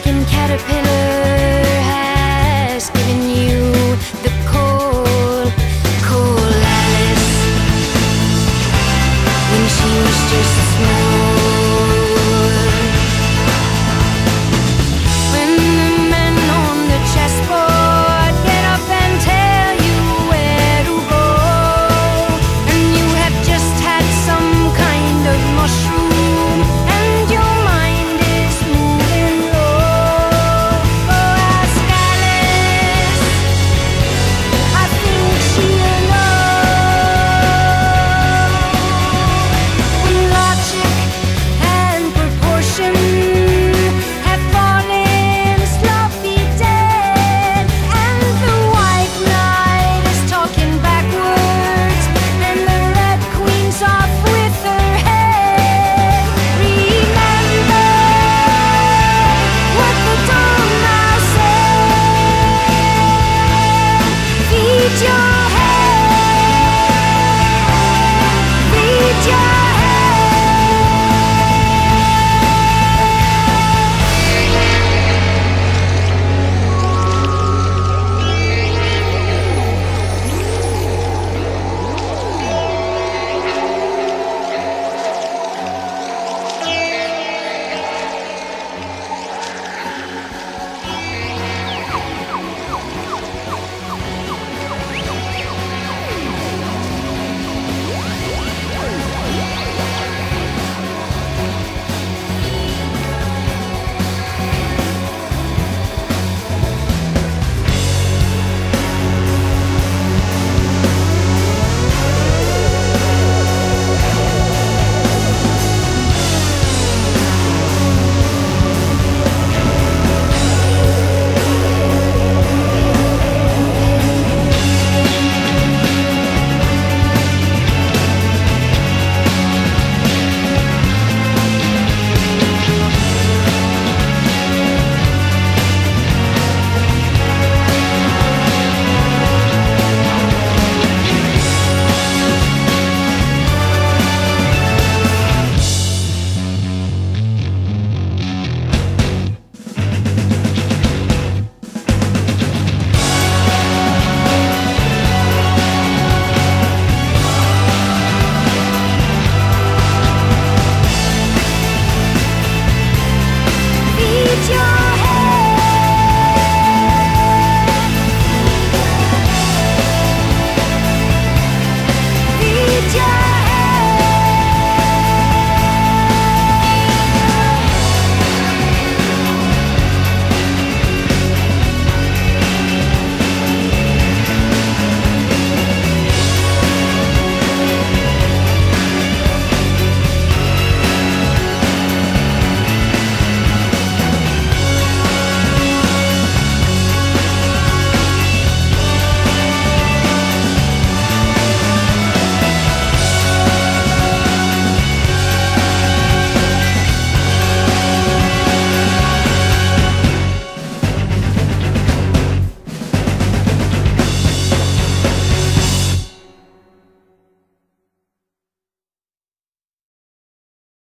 stinking caterpillar has given you the cold, cold Alice when she was just a small.